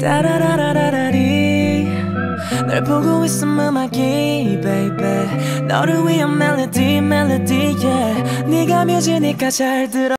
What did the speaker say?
따라라라라리. 널 보고 있음 음악이 baby. 너를 위한 멜로디 멜로디 yeah. 네가 뮤지니까 잘 들어.